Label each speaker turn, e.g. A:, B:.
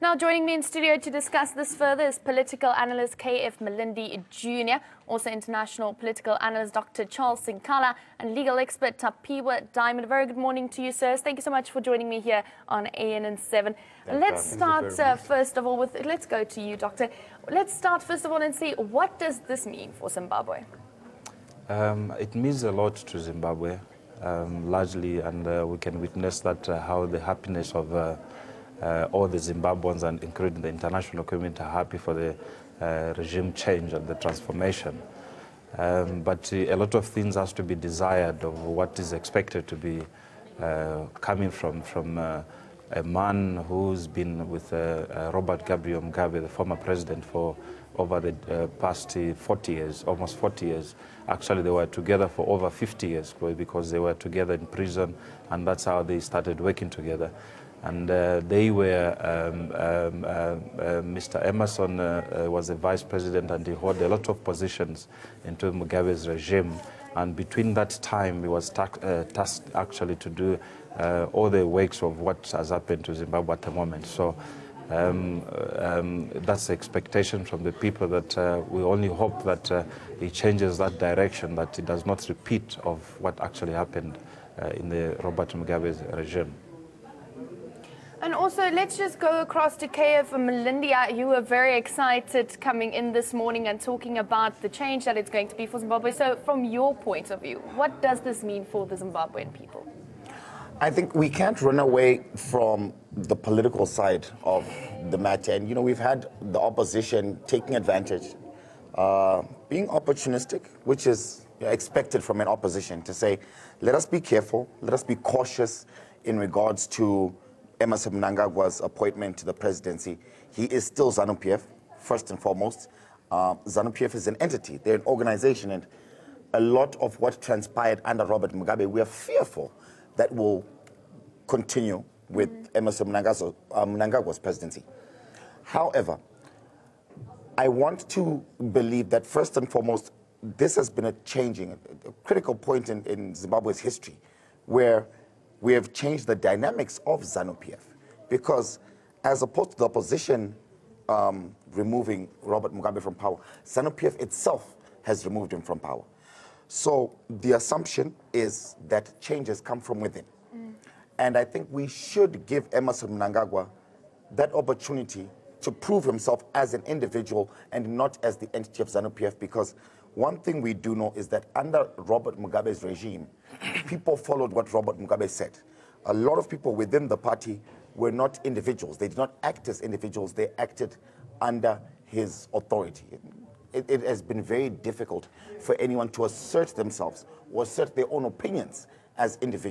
A: Now, joining me in studio to discuss this further is political analyst KF Malindi Jr., also international political analyst Dr. Charles Sinkala, and legal expert Tapiwa Diamond. Very good morning to you, sirs. Thank you so much for joining me here on ANN7. Let's start, uh, first of all, with, let's go to you, Doctor. Let's start, first of all, and see what does this mean for Zimbabwe?
B: Um, it means a lot to Zimbabwe, um, largely, and uh, we can witness that uh, how the happiness of uh, all the Zimbabweans and including the international community are happy for the uh, regime change and the transformation. Um, but uh, a lot of things has to be desired of what is expected to be uh, coming from, from uh, a man who's been with uh, Robert Gabriel Mugabe, the former president, for over the past 40 years, almost 40 years. Actually, they were together for over 50 years because they were together in prison, and that's how they started working together and uh, they were, um, um, uh, uh, Mr. Emmerson uh, uh, was the vice president and he held a lot of positions into Mugabe's regime. And between that time, he was uh, tasked actually to do all the works of what has happened to Zimbabwe at the moment. So um, um, that's the expectation from the people that we only hope that he changes that direction, that it does not repeat of what actually happened in the Robert Mugabe's regime.
A: And also, let's just go across to KF Melindia. You were very excited coming in this morning and talking about the change that it's going to be for Zimbabwe. So, from your point of view, what does this mean for the Zimbabwean people?
C: I think we can't run away from the political side of the matter. And, you know, we've had the opposition taking advantage, uh, being opportunistic, which is expected from an opposition to say, let us be careful, let us be cautious in regards to Emmerson Mnangagwa's appointment to the presidency, he is still ZANU-PF, first and foremost. Uh, ZANU-PF is an entity, they're an organization, and a lot of what transpired under Robert Mugabe, we are fearful that will continue with mm -hmm. Emmerson Mnangagwa's, uh, Mnangagwa's presidency. However, I want to believe that first and foremost, this has been a changing, a critical point in, in Zimbabwe's history, where we have changed the dynamics of ZANU-PF because as opposed to the opposition um, removing Robert Mugabe from power, ZANU-PF itself has removed him from power. So the assumption is that changes come from within. Mm. And I think we should give Emmerson Mnangagwa that opportunity to prove himself as an individual and not as the entity of ZANU-PF because one thing we do know is that under Robert Mugabe's regime, people followed what Robert Mugabe said. A lot of people within the party were not individuals. They did not act as individuals. They acted under his authority. It, it, has been very difficult for anyone to assert themselves or assert their own opinions as individuals.